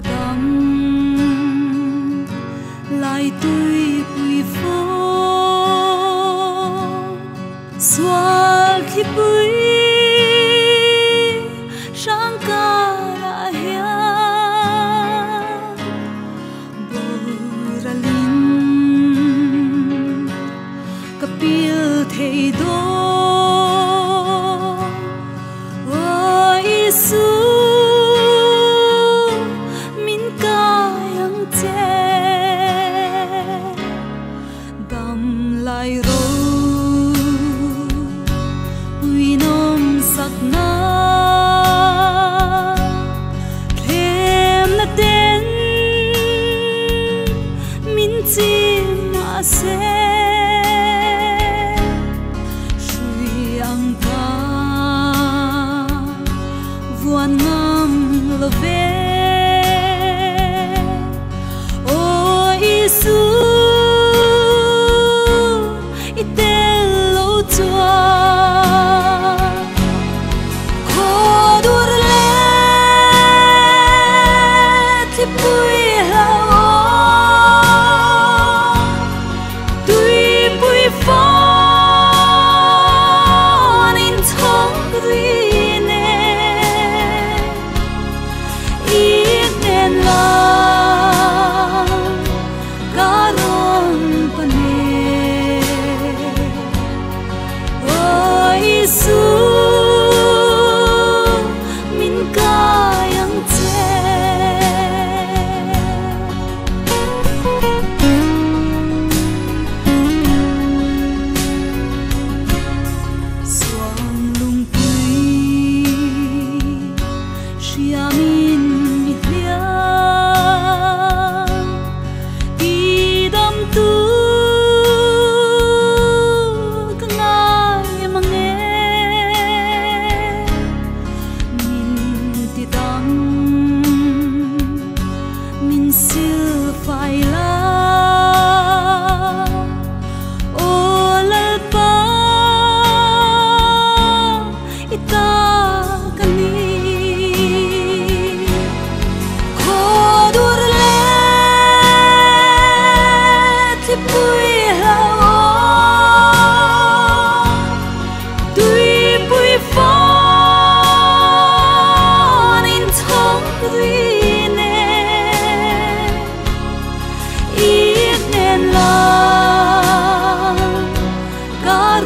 đắng lại tươi bùi phố xóa khi bùi sáng ca đã hea bồ ra linh cặp bia thầy đôi 耶稣。lòng lại ru uy nom sắc na thêm là tên minh chi na sẽ Shiamin mitliang Idam tu Kangai mange Min tidam Min sil Got